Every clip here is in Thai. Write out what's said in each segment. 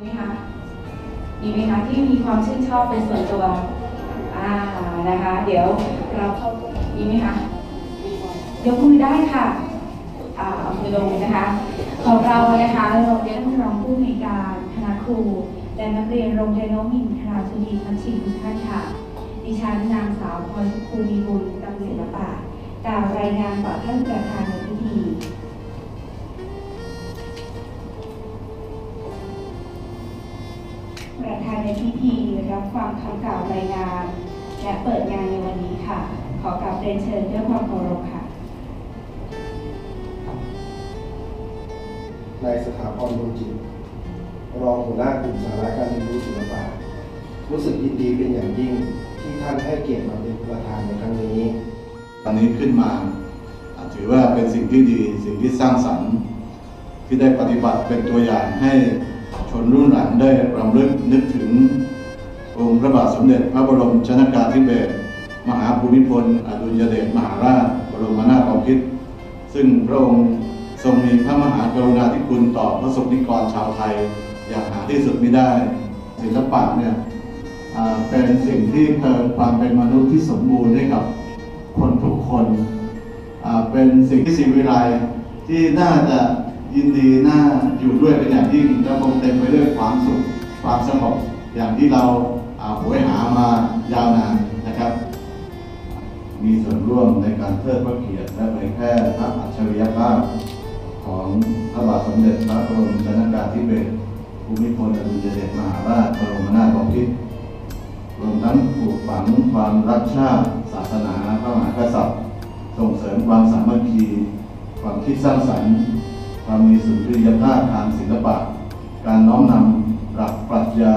มีไหมคะที่มีความชื่นชอบเป็นส่วนตัวอ่านะคะ เดี๋ยวเราเข้ามีไหมคะยกมือได้ค่ะอ่าเอามือลงนะคะของเรานะคะโรงเรียนท่านรองผู้อำนวยการคณะครู และนักเรียนโรงเรียนโนมินทราสุดีพัชชีทุกท่านค่ะ ดิฉันนางสาวพรภูมีบุญตำศิลปะกล่าวรายงานต่อท่านประธานในพิธี ประธานในพิธีรับฟังคำกล่าวรายงาน และเปิดงานในวันนี้ค่ะ ขอกราบเรียนเชิญด้วยความเคารพค่ะนายสถาพรบุญจิต รองหัวหน้ากลุ่มสาระการเรียนรู้ศิลปะรู้สึกยินดีเป็นอย่างยิ่งที่ท่านให้เกียรติมาเป็นประธานในครั้งนี้ ตอนนี้ขึ้นมาอะถือว่าเป็นสิ่งที่ดีสิ่งที่สร้างสรรค์ที่ได้ปฏิบัติเป็นตัวอย่างให้ชนรุ่นหลัง ได้รำลึกนึกถึงองค์พระบาทสมเด็จพระบรมชนากาธิเบศรมหาภูมิพล อดุลยเดชมหาราช บรมนาถบพิตรซึ่งพระองค์ทรงมีพระมหากรุณาธิคุณต่อพระสงฆ์นิกรชาวไทย อย่างหาที่สุดไม่ได้ ศิลปะเนี่ยเป็นสิ่งที่เติมความเป็นมนุษย์ที่สมบูรณ์ให้กับคนทุกคน เป็นสิ่งที่ศิวิไลที่น่าจะ ยินดีน่าอยู่ด้วยเป็นอย่างยิ่งและคงเต็มไปด้วยความสุขความสงบอย่างที่เราหวยหามายาวนานนะครับ มีส่วนร่วมในการเทิดพระเกียรติและเผยแพร่พระอัจฉริยภาพของพระบาทสมเด็จพระบรมชนากาธิเบศรภูมิพลอดุลยเดชมหาราชบรมนาถบพิตรรวมทั้งปลูกฝังความรักชาติ ศาสนาพระมหากษัตริย์ ส่งเสริมความสามัคคี ความคิดสร้างสรรค์ ความมีสุนทรียภาพทางศิลปะ การน้อมนำหลักปรัชญา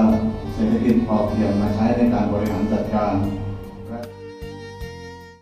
เศรษฐกิจพอเพียงมาใช้ในการบริหารจัดการ